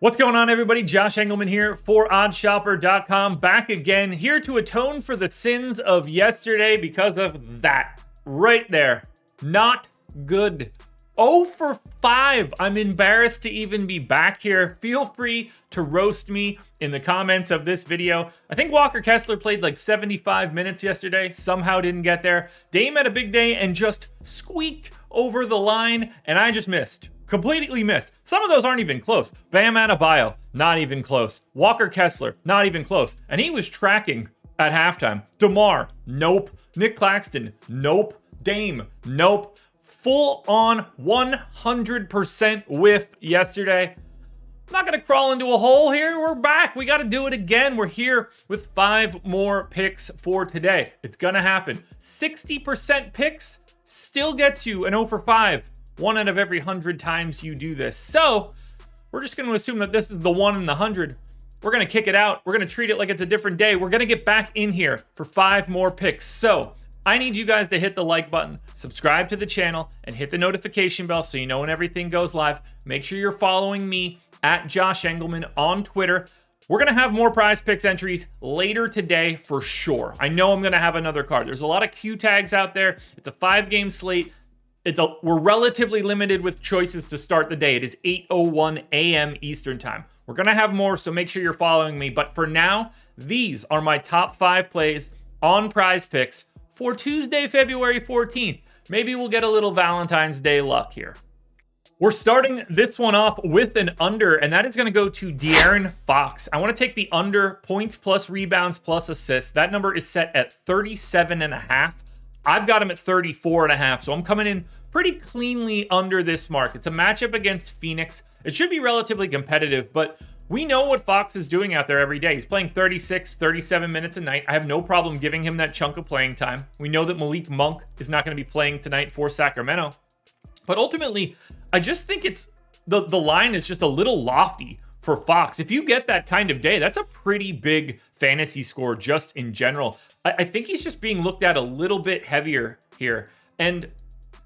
What's going on, everybody? Josh Engleman here for OddsShopper.com. Back again, here to atone for the sins of yesterday because of that. Right there. Not good. Oh for 5. I'm embarrassed to even be back here. Feel free to roast me in the comments of this video. I think Walker Kessler played like 75 minutes yesterday. Somehow didn't get there. Dame had a big day and just squeaked over the line, and I just missed completely missed. Some of those aren't even close. Bam Adebayo, not even close. Walker Kessler, not even close. And he was tracking at halftime. DeMar, nope. Nick Claxton, nope. Dame, nope. Full on 100% whiff yesterday. I'm not going to crawl into a hole here. We're back. We got to do it again. We're here with five more picks for today. It's going to happen. 60% picks still gets you an 0 for 5 one out of every 100 times you do this. So we're just going to assume that this is the one in the 100. We're going to kick it out. We're going to treat it like it's a different day. We're going to get back in here for five more picks. So I need you guys to hit the like button, subscribe to the channel, and hit the notification bell so you know when everything goes live. Make sure you're following me at Josh Engleman on Twitter. We're going to have more prize picks entries later today for sure. I know I'm going to have another card. There's a lot of Q tags out there. It's a five game slate it's a, we're relatively limited with choices to start the day. It is 8:01 a.m. Eastern Time. We're going to have more, so make sure you're following me. But for now, these are my top five plays on prize picks for Tuesday, February 14th. Maybe we'll get a little Valentine's Day luck here. We're starting this one off with an under, and that is going to go to De'Aaron Fox. I want to take the under points plus rebounds plus assists. That number is set at 37 and a half. I've got him at 34 and a half, so I'm coming in pretty cleanly under this mark. It's a matchup against Phoenix. It should be relatively competitive, but we know what Fox is doing out there every day. He's playing 36, 37 minutes a night. I have no problem giving him that chunk of playing time. We know that Malik Monk is not going to be playing tonight for Sacramento. But ultimately, I just think it's the, the line is just a little lofty for Fox. If you get that kind of day, that's a pretty big fantasy score just in general. I, I think he's just being looked at a little bit heavier here. And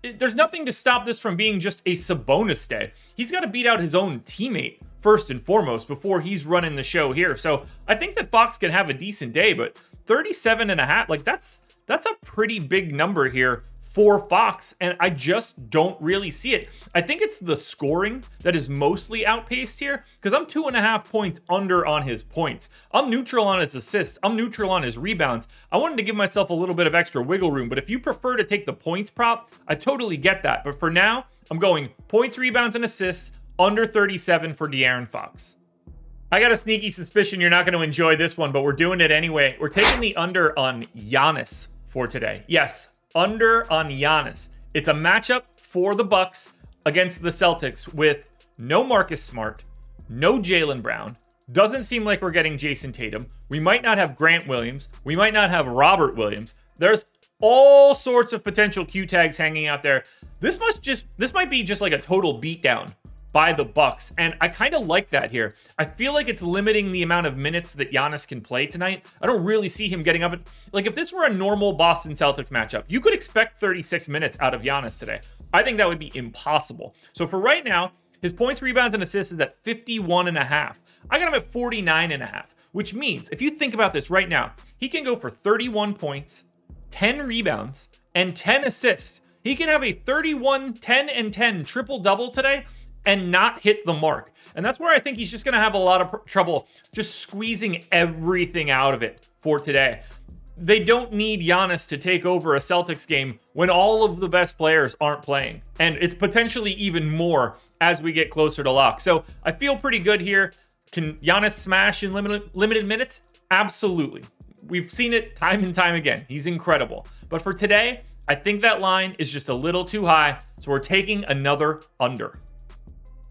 there's nothing to stop this from being just a Sabonis day. He's got to beat out his own teammate first and foremost before he's running the show here. So I think that Fox can have a decent day, but 37 and a half, like that's that's a pretty big number here for Fox, and I just don't really see it. I think it's the scoring that is mostly outpaced here because I'm two and a half points under on his points. I'm neutral on his assists. I'm neutral on his rebounds. I wanted to give myself a little bit of extra wiggle room, but if you prefer to take the points prop, I totally get that. But for now, I'm going points, rebounds, and assists under 37 for De'Aaron Fox. I got a sneaky suspicion you're not going to enjoy this one, but we're doing it anyway. We're taking the under on Giannis for today. Yes, under on Giannis. It's a matchup for the Bucks against the Celtics with no Marcus Smart, no Jaylen Brown. Doesn't seem like we're getting Jayson Tatum. We might not have Grant Williams. We might not have Robert Williams. There's all sorts of potential Q tags hanging out there. This must just this might be just like a total beatdown by the Bucks, and I kind of like that here. I feel like it's limiting the amount of minutes that Giannis can play tonight. I don't really see him getting up. Like if this were a normal Boston Celtics matchup, you could expect 36 minutes out of Giannis today. I think that would be impossible. So for right now, his points, rebounds, and assists is at 51 and a half. I got him at 49 and a half, which means if you think about this right now, he can go for 31 points, 10 rebounds, and 10 assists. He can have a 31, 10, and 10 triple double today and not hit the mark. And that's where I think he's just going to have a lot of trouble just squeezing everything out of it for today. They don't need Giannis to take over a Celtics game when all of the best players aren't playing. And it's potentially even more as we get closer to lock. So I feel pretty good here. Can Giannis smash in limited, limited minutes? Absolutely. We've seen it time and time again. He's incredible. But for today, I think that line is just a little too high. So we're taking another under.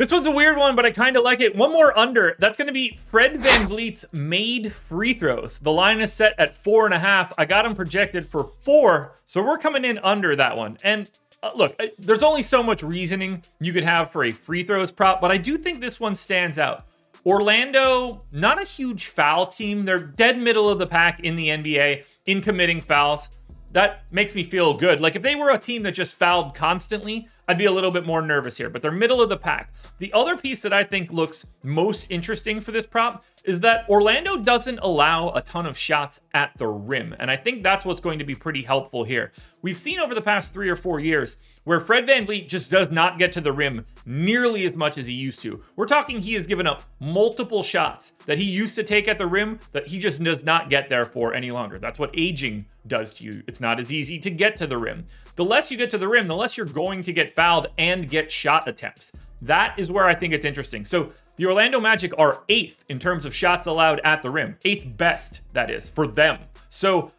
This one's a weird one, but I kind of like it. One more under. That's going to be Fred Van VanVleet's made free throws. The line is set at four and a half. I got him projected for four, so we're coming in under that one. And uh, look, uh, there's only so much reasoning you could have for a free throws prop, but I do think this one stands out. Orlando, not a huge foul team. They're dead middle of the pack in the NBA in committing fouls. That makes me feel good. Like if they were a team that just fouled constantly, I'd be a little bit more nervous here, but they're middle of the pack. The other piece that I think looks most interesting for this prop is that Orlando doesn't allow a ton of shots at the rim. And I think that's what's going to be pretty helpful here. We've seen over the past three or four years where Fred Van VanVleet just does not get to the rim nearly as much as he used to. We're talking he has given up multiple shots that he used to take at the rim that he just does not get there for any longer. That's what aging does to you. It's not as easy to get to the rim. The less you get to the rim, the less you're going to get fouled and get shot attempts. That is where I think it's interesting. So the Orlando Magic are eighth in terms of shots allowed at the rim, eighth best, that is, for them. So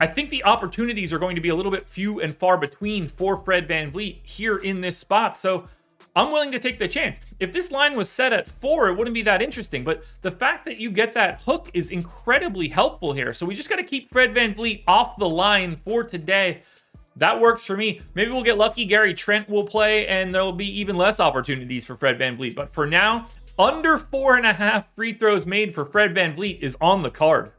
I think the opportunities are going to be a little bit few and far between for Fred VanVleet here in this spot. So I'm willing to take the chance. If this line was set at four, it wouldn't be that interesting. But the fact that you get that hook is incredibly helpful here. So we just got to keep Fred VanVleet off the line for today. That works for me. Maybe we'll get lucky. Gary Trent will play, and there'll be even less opportunities for Fred VanVleet. But for now, under four and a half free throws made for Fred Van VanVleet is on the card.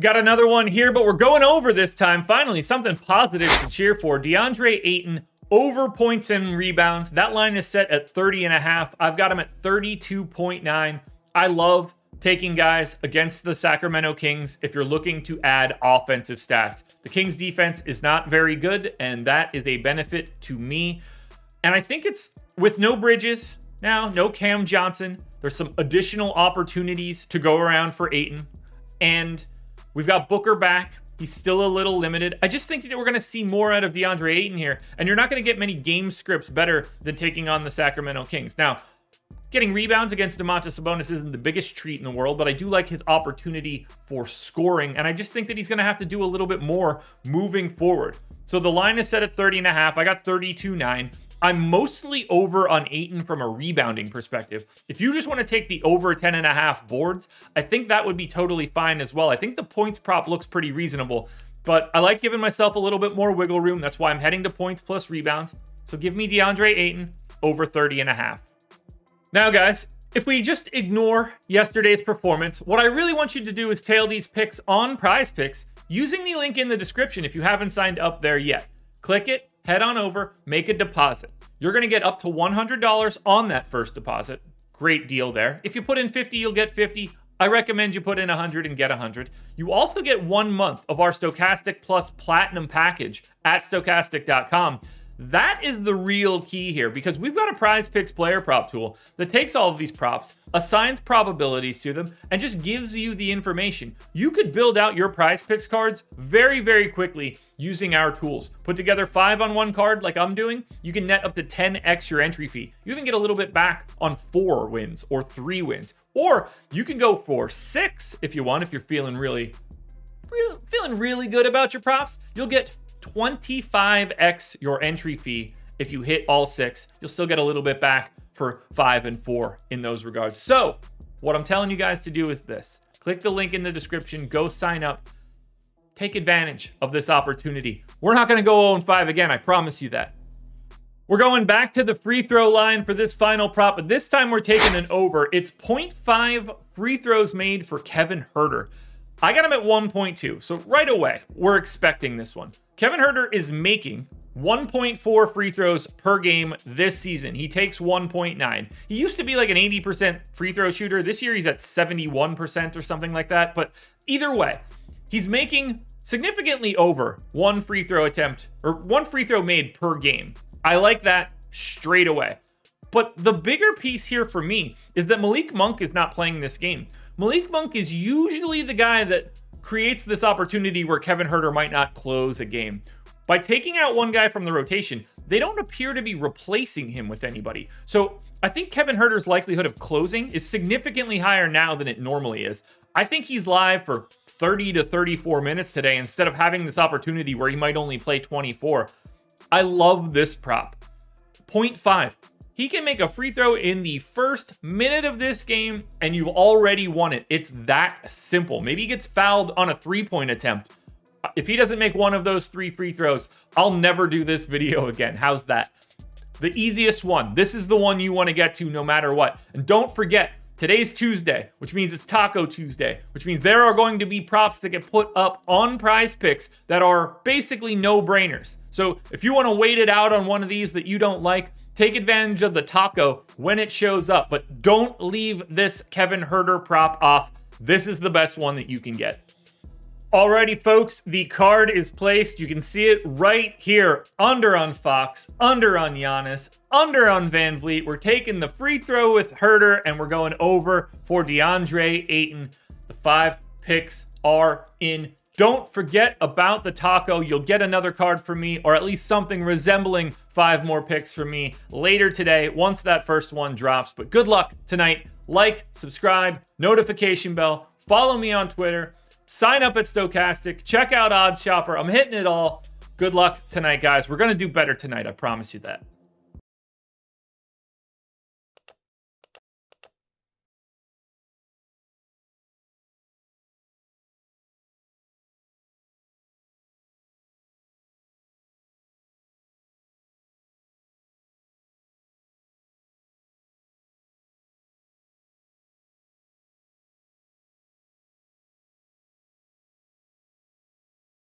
Got another one here, but we're going over this time. Finally, something positive to cheer for. DeAndre Ayton over points and rebounds. That line is set at 30 and a half. I've got him at 32.9. I love taking guys against the Sacramento Kings if you're looking to add offensive stats. The Kings defense is not very good, and that is a benefit to me. And I think it's with no Bridges, now, no Cam Johnson. There's some additional opportunities to go around for Ayton. And we've got Booker back. He's still a little limited. I just think that we're going to see more out of DeAndre Ayton here. And you're not going to get many game scripts better than taking on the Sacramento Kings. Now, getting rebounds against Domantas Sabonis isn't the biggest treat in the world, but I do like his opportunity for scoring. And I just think that he's going to have to do a little bit more moving forward. So the line is set at 30 and a half. I got 32-9. I'm mostly over on Ayton from a rebounding perspective. If you just want to take the over 10 and a half boards, I think that would be totally fine as well. I think the points prop looks pretty reasonable, but I like giving myself a little bit more wiggle room. That's why I'm heading to points plus rebounds. So give me DeAndre Ayton over 30 and a half. Now, guys, if we just ignore yesterday's performance, what I really want you to do is tail these picks on prize picks using the link in the description if you haven't signed up there yet. Click it, head on over, make a deposit. You're going to get up to $100 on that first deposit. Great deal there. If you put in 50, you'll get 50. I recommend you put in 100 and get 100. You also get one month of our Stokastic Plus Platinum package at stokastic.com. That is the real key here because we've got a prize picks player prop tool that takes all of these props, assigns probabilities to them, and just gives you the information. You could build out your prize picks cards very, very quickly using our tools. Put together five on one card like I'm doing, you can net up to 10x your entry fee. You even get a little bit back on four wins or three wins. Or you can go for six if you want, if you're feeling really, really feeling really good about your props. You'll get 25x your entry fee if you hit all six. You'll still get a little bit back for five and four in those regards. So, what I'm telling you guys to do is this click the link in the description, go sign up, take advantage of this opportunity. We're not going to go 0 5 again, I promise you that. We're going back to the free throw line for this final prop, but this time we're taking an over. It's 0.5 free throws made for Kevin Huerter. I got him at 1.2, so right away, we're expecting this one. Kevin Huerter is making 1.4 free throws per game this season. He takes 1.9. He used to be like an 80% free throw shooter. This year he's at 71% or something like that. But either way, he's making significantly over one free throw attempt or one free throw made per game. I like that straight away. But the bigger piece here for me is that Malik Monk is not playing this game. Malik Monk is usually the guy that creates this opportunity where Kevin Huerter might not close a game. By taking out one guy from the rotation, they don't appear to be replacing him with anybody. So I think Kevin Huerter's likelihood of closing is significantly higher now than it normally is. I think he's live for 30 to 34 minutes today instead of having this opportunity where he might only play 24. I love this prop. 0.5. He can make a free throw in the first minute of this game, and you've already won it. It's that simple. Maybe he gets fouled on a three point attempt. If he doesn't make one of those three free throws, I'll never do this video again. How's that? The easiest one. This is the one you want to get to no matter what. And don't forget, Today's Tuesday, which means it's Taco Tuesday, which means there are going to be props that get put up on prize picks that are basically no brainers. So if you want to wait it out on one of these that you don't like, take advantage of the taco when it shows up, but don't leave this Kevin Huerter prop off. This is the best one that you can get. Alrighty, folks, the card is placed. You can see it right here. Under on Fox, under on Giannis, under on Van Vleet. We're taking the free throw with Huerter, and we're going over for DeAndre Ayton. The five picks are in. Don't forget about the taco. You'll get another card from me, or at least something resembling five more picks from me later today once that first one drops. But good luck tonight. Like, subscribe, notification bell, follow me on Twitter. Sign up at Stokastic. Check out Odds Shopper. I'm hitting it all. Good luck tonight, guys. We're going to do better tonight. I promise you that.